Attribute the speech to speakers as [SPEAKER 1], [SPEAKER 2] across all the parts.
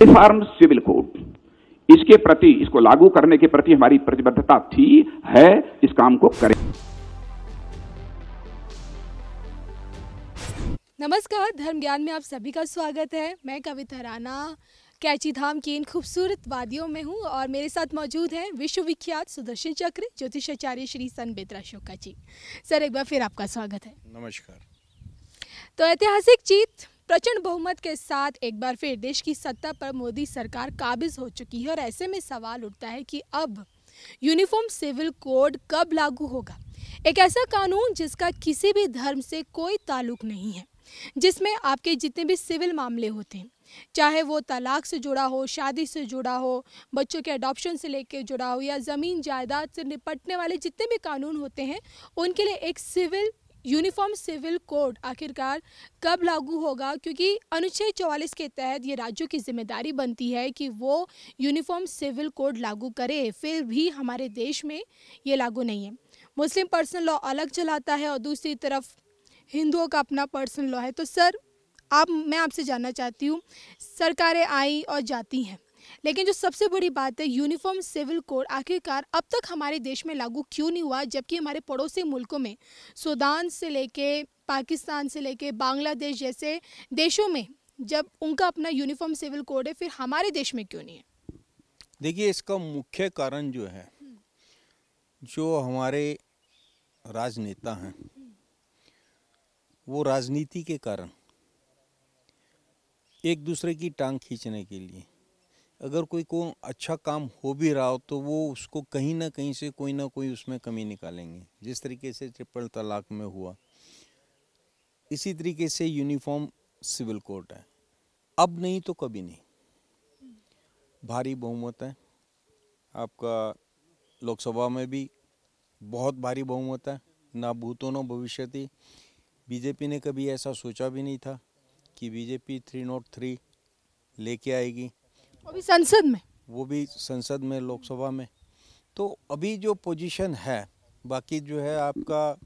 [SPEAKER 1] Uniform civil code इसके प्रति इसको लागू करने के प्रति हमारी प्रतिबद्धता थी है इस काम को करें।
[SPEAKER 2] नमस्कार धर्म ज्ञान में आप सभी का स्वागत है। मैं कविता राणा कैची धाम की इन खूबसूरत वादियों में हूँ और मेरे साथ मौजूद हैं विश्वविख्यात सुदर्शन चक्र ज्योतिषाचार्य श्री सन बेत्रा शोका जी। सर एक बार फिर आपका स्वागत है।
[SPEAKER 3] नमस्कार।
[SPEAKER 2] तो ऐतिहासिक जीत प्रचंड बहुमत के साथ एक बार फिर देश की सत्ता पर मोदी सरकार काबिज हो चुकी है और ऐसे में सवाल उठता है कि अब यूनिफॉर्म सिविल कोड कब लागू होगा? एक ऐसा कानून जिसका किसी भी धर्म से कोई ताल्लुक नहीं है, जिसमें आपके जितने भी सिविल मामले होते हैं, चाहे वो तलाक से जुड़ा हो, शादी से जुड़ा हो, बच्चों के अडॉप्शन से लेकर जुड़ा हो या ज़मीन जायदाद से निपटने वाले जितने भी कानून होते हैं, उनके लिए एक सिविल यूनिफॉर्म सिविल कोड आखिरकार कब लागू होगा? क्योंकि अनुच्छेद चौवालीस के तहत ये राज्यों की ज़िम्मेदारी बनती है कि वो यूनिफॉर्म सिविल कोड लागू करे। फिर भी हमारे देश में ये लागू नहीं है। मुस्लिम पर्सनल लॉ अलग चलाता है और दूसरी तरफ़ हिंदुओं का अपना पर्सनल लॉ है। तो सर, आप, मैं आपसे जानना चाहती हूँ, सरकारें आई और जाती हैं। लेकिन जो सबसे बड़ी बात है यूनिफॉर्म सिविल कोड आखिरकार अब तक हमारे देश में लागू क्यों नहीं हुआ, जबकि हमारे पड़ोसी मुल्कों में सूडान से लेके, पाकिस्तान से लेके, बांग्लादेश जैसे देशों में, जब उनका अपना यूनिफॉर्म सिविल कोड है, फिर हमारे देश में क्यों नहीं है?
[SPEAKER 3] देखिए, इसका मुख्य कारण जो है, जो हमारे राजनेता हैं, वो राजनीति के कारण एक दूसरे की टांग खींचने के लिए अगर कोई को अच्छा काम हो भी रहा हो तो वो उसको कहीं ना कहीं से कोई ना कोई उसमें कमी निकालेंगे। जिस तरीके से ट्रिपल तलाक में हुआ, इसी तरीके से यूनिफॉर्म सिविल कोड है। अब नहीं तो कभी नहीं। भारी बहुमत है। आपका लोकसभा में भी बहुत भारी बहुमत है। ना भूतो भविष्य बीजेपी ने कभी ऐसा सोचा भी नहीं था कि बीजेपी थ्री नोट थ्री लेके आएगी।
[SPEAKER 2] वो भी संसद में?
[SPEAKER 3] वो भी संसद में, लोकसभा में। तो अभी जो पोजीशन है, बाकी जो है आपका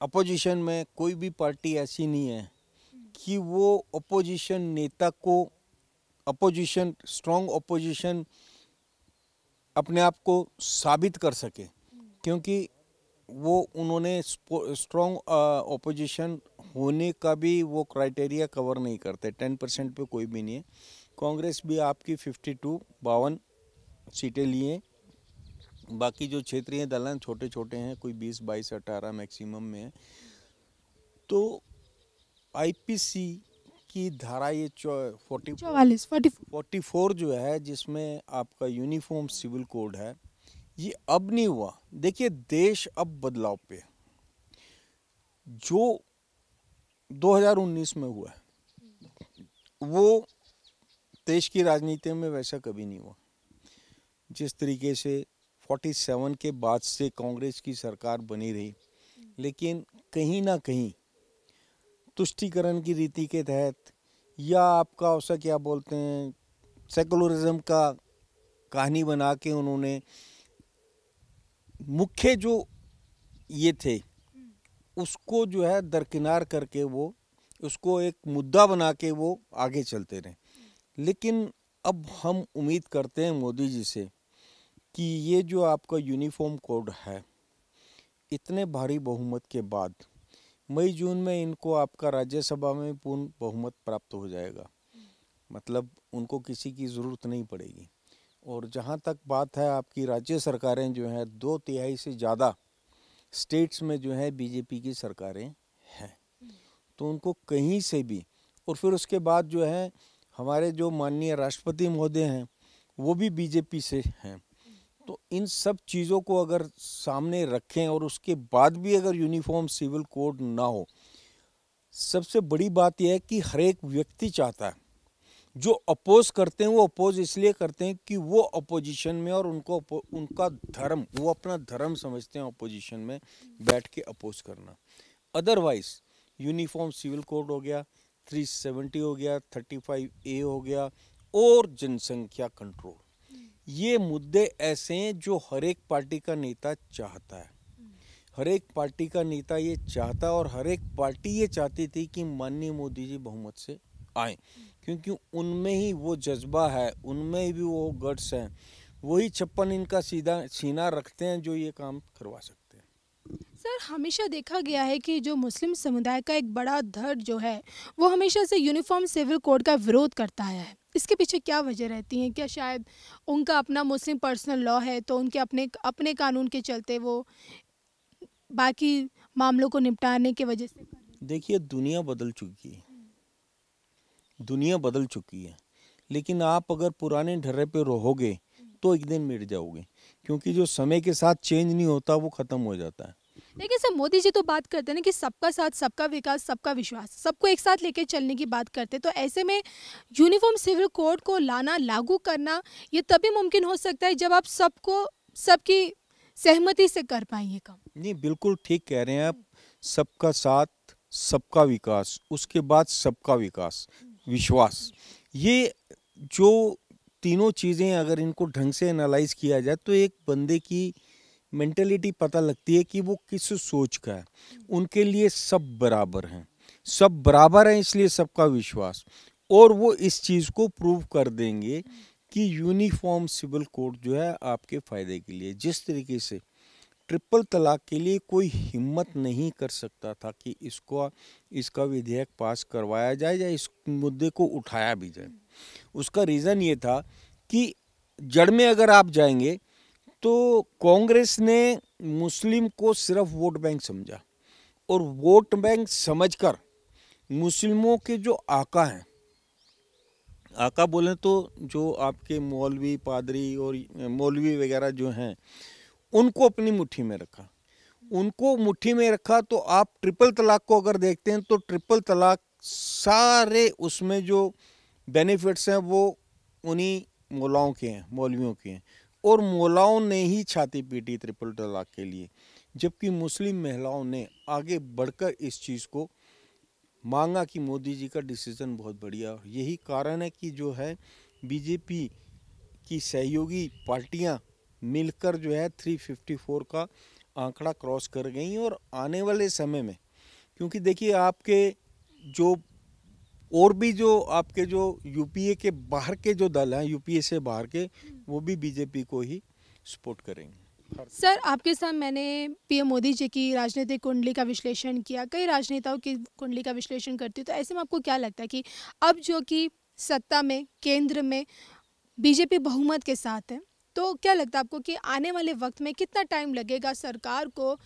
[SPEAKER 3] अपोजिशन में कोई भी पार्टी ऐसी नहीं है कि वो अपोजिशन नेता को अपोजिशन स्ट्रॉन्ग अपोजिशन अपने आप को साबित कर सके। क्योंकि वो उन्होंने स्ट्रॉन्ग अपोजिशन होने का भी वो क्राइटेरिया कवर नहीं करते। टेन परसेंट पे कोई भी नहीं है। कांग्रेस भी आपकी 52 बावन सीटें लिए बाकी जो क्षेत्रीय दल हैं छोटे छोटे हैं कोई 20 बाईस अठारह मैक्सिमम में है। तो आईपीसी की धारा ये फोर्टी
[SPEAKER 2] चौवालीस
[SPEAKER 3] फोर्टी फोर जो है जिसमें आपका यूनिफॉर्म सिविल कोड है ये अब नहीं हुआ। देखिए देश अब बदलाव पे जो 2019 में हुआ है वो देश की राजनीति में वैसा कभी नहीं हुआ। जिस तरीके से 47 के बाद से कांग्रेस की सरकार बनी रही, लेकिन कहीं ना कहीं तुष्टिकरण की रीति के तहत या आपका उसे क्या बोलते हैं सेकुलरिज्म का कहानी बना के उन्होंने मुख्य जो ये थे, उसको जो है दरकिनार करके वो, उसको एक मुद्दा बना के वो आगे चलते रहे। लेकिन अब हम उम्मीद करते हैं मोदी जी से कि ये जो आपका यूनिफॉर्म कोड है, इतने भारी बहुमत के बाद मई, जून में इनको आपका राज्यसभा में पूर्ण बहुमत प्राप्त हो जाएगा। मतलब उनको किसी की ज़रूरत नहीं पड़ेगी। और जहाँ तक बात है आपकी, राज्य सरकारें जो हैं, दो तिहाई से ज़्यादा स्टेट्स में जो है, बीजेपी की सरकारें हैं। तो उनको कहीं से भी, और फिर उसके बाद जो है हमारे जो माननीय राष्ट्रपति महोदय हैं, वो भी बीजेपी से हैं। तो इन सब चीज़ों को अगर सामने रखें और उसके बाद भी अगर यूनिफॉर्म सिविल कोड ना हो, सबसे बड़ी बात यह है कि हर एक व्यक्ति चाहता है। जो अपोज करते हैं, वो अपोज इसलिए करते हैं कि वो अपोजिशन में और उनको उनका धर्म, वो अपना धर्म समझते हैं अपोजिशन में बैठ के अपोज करना। अदरवाइज़ यूनिफॉर्म सिविल कोड हो गया 370 हो गया 35 ए हो गया, और जनसंख्या कंट्रोल ये मुद्दे ऐसे हैं जो हर एक पार्टी का नेता चाहता है। हर एक पार्टी का नेता ये चाहता और हर एक पार्टी ये चाहती थी कि माननीय मोदी जी बहुमत से आए, क्योंकि उनमें ही वो जज्बा है, उनमें भी वो गट्स हैं। वही छप्पन इनका सीधा, सीना रखते हैं जो ये काम करवा सकते
[SPEAKER 2] सर, हमेशा देखा गया है कि जो मुस्लिम समुदाय का एक बड़ा धड़ जो है, वो हमेशा से यूनिफॉर्म सिविल कोड का विरोध करता आया है। इसके पीछे क्या वजह रहती है? क्या शायद उनका अपना मुस्लिम पर्सनल लॉ है तो उनके अपने अपने कानून के चलते वो बाकी मामलों को निपटाने की वजह से
[SPEAKER 3] देखिए, दुनिया बदल चुकी है। दुनिया बदल चुकी है। लेकिन आप अगर पुराने ढर्रे पे रहोगे तो एक दिन मिट जाओगे। क्योंकि जो समय के साथ चेंज नहीं होता, वो खत्म हो जाता है।
[SPEAKER 2] लेकिन सर, मोदी जी तो बात करते हैं ना कि सबका साथ, सबका विकास, सबका विश्वास, सबको एक साथ लेके चलने की बात करते हैं। तो ऐसे में यूनिफॉर्म सिविल कोड को लाना, लागू करना, ये तभी मुमकिन हो सकता है जब आप सबको, सबकी सहमति से कर पाए ये काम।
[SPEAKER 3] नहीं, बिल्कुल ठीक कह रहे हैं आप। सबका साथ, सबका विकास, उसके बाद सबका विकास, विश्वास। ये जो तीनों चीज़ें अगर इनको ढंग से एनालाइज किया जाए तो एक बंदे की मेंटेलिटी पता लगती है कि वो किस सोच का है। उनके लिए सब बराबर हैं। सब बराबर हैं इसलिए सबका विश्वास। और वो इस चीज़ को प्रूव कर देंगे कि यूनिफॉर्म सिविल कोड जो है आपके फ़ायदे के लिए। जिस तरीके से ट्रिपल तलाक के लिए कोई हिम्मत नहीं कर सकता था कि इसको, इसका विधेयक पास करवाया जाए या इस मुद्दे को उठाया भी जाए। उसका रीज़न ये था कि जड़ में अगर आप जाएँगे तो कांग्रेस ने मुस्लिम को सिर्फ़ वोट बैंक समझा और वोट बैंक समझकर मुस्लिमों के जो आका हैं, आका बोले तो जो आपके मौलवी पादरी और मौलवी वगैरह जो हैं, उनको अपनी मुट्ठी में रखा। उनको मुट्ठी में रखा तो आप ट्रिपल तलाक को अगर देखते हैं तो ट्रिपल तलाक सारे उसमें जो बेनिफिट्स हैं वो उन्हीं मौलाओं के हैं, मौलवियों के हैं। और मौलाओं ने ही छाती पीटी ट्रिपल तलाक के लिए, जबकि मुस्लिम महिलाओं ने आगे बढ़कर इस चीज़ को मांगा कि मोदी जी का डिसीज़न बहुत बढ़िया। यही कारण है कि जो है, बीजेपी की सहयोगी पार्टियाँ मिलकर जो है 354 का आंकड़ा क्रॉस कर गई और आने वाले समय में, क्योंकि देखिए आपके जो और भी जो आपके जो यूपीए के बाहर के जो दल हैं यूपीए से बाहर के वो भी बीजेपी को ही सपोर्ट करेंगे।
[SPEAKER 2] सर आपके साथ मैंने पीएम मोदी जी की राजनीतिक कुंडली का विश्लेषण किया। कई राजनेताओं की कुंडली का विश्लेषण करती हूँ तो ऐसे में आपको क्या लगता है कि अब जो कि सत्ता में केंद्र में बीजेपी बहुमत के साथ है तो क्या लगता है आपको कि आने वाले वक्त में कितना टाइम लगेगा सरकार को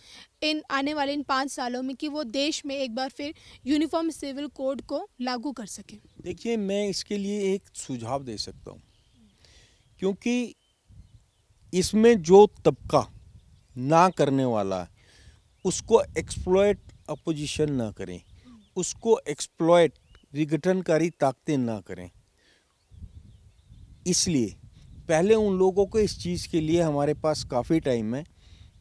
[SPEAKER 2] इन, आने वाले इन पाँच सालों में कि वो देश में एक बार फिर यूनिफॉर्म सिविल कोड को लागू कर सके?
[SPEAKER 3] देखिए, मैं इसके लिए एक सुझाव दे सकता हूँ। क्योंकि इसमें जो तबका ना करने वाला उसको एक्सप्लॉयट अपोजिशन ना करें। उसको एक्सप्लॉयट विघटनकारी ताकतें ना करें। इसलिए पहले उन लोगों को इस चीज़ के लिए हमारे पास काफ़ी टाइम है।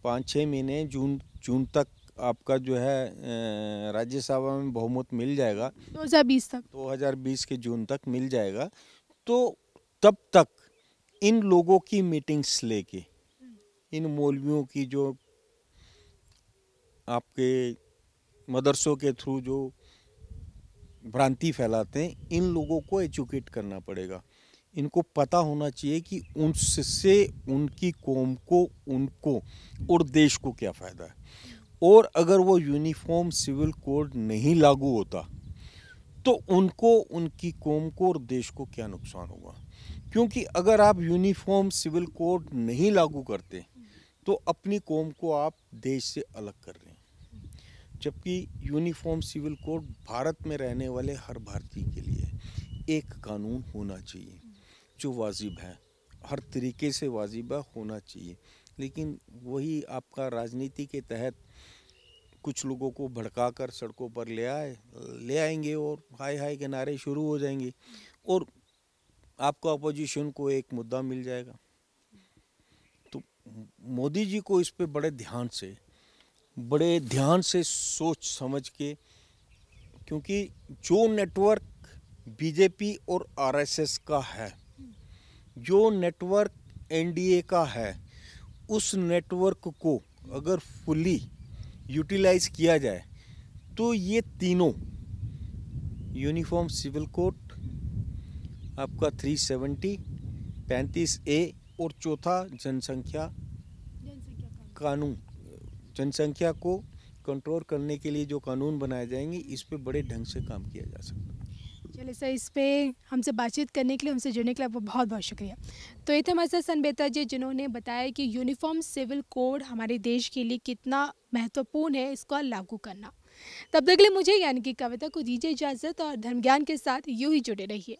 [SPEAKER 3] पाँच छः महीने जून जून तक आपका जो है राज्यसभा में बहुमत मिल जाएगा।
[SPEAKER 2] 2020 तक।
[SPEAKER 3] 2020 के जून तक मिल जाएगा। तो तब तक इन लोगों की मीटिंग्स लेके इन मौलवियों की जो आपके मदरसों के थ्रू जो भ्रांति फैलाते हैं इन लोगों को एजुकेट करना पड़ेगा। इनको पता होना चाहिए कि उनसे उनकी कौम को, उनको और देश को क्या फ़ायदा है। और अगर वो यूनिफॉर्म सिविल कोड नहीं लागू होता तो उनको, उनकी कौम को और देश को क्या नुकसान होगा? क्योंकि अगर आप यूनिफॉर्म सिविल कोड नहीं लागू करते तो अपनी कौम को आप देश से अलग कर रहे हैं। जबकि यूनिफॉर्म सिविल कोड भारत में रहने वाले हर भारतीय के लिए एक कानून होना चाहिए। जो वाजिब है, हर तरीके से वाजिब होना चाहिए। लेकिन वही आपका राजनीति के तहत कुछ लोगों को भड़का कर सड़कों पर ले आए, ले आएँगे और हाय हाय के नारे शुरू हो जाएँगे और आपको अपोजिशन को एक मुद्दा मिल जाएगा। तो मोदी जी को इस पे बड़े ध्यान से, बड़े ध्यान से सोच समझ के, क्योंकि जो नेटवर्क बीजेपी और आरएसएस का है जो नेटवर्क एनडीए का है, उस नेटवर्क को अगर फुली यूटिलाइज किया जाए तो ये तीनों यूनिफॉर्म सिविल कोड आपका 370 पैंतीस ए और चौथा जनसंख्या कानून, जनसंख्या को कंट्रोल करने के लिए जो कानून बनाए जाएँगे, इस पर बड़े ढंग से काम किया जा सकता है।
[SPEAKER 2] चलिए सर, इस पर हमसे बातचीत करने के लिए, हमसे जुड़ने के लिए आपको बहुत बहुत शुक्रिया। तो ये थे हमारे साथ सनबेता जी, जिन्होंने बताया कि यूनिफॉर्म सिविल कोड हमारे देश के लिए कितना महत्वपूर्ण है, इसको लागू करना। तब तक के लिए मुझे यानी कि कविता को दीजिए इजाज़त और धर्म ज्ञान के साथ यूँ ही जुड़े रहिए।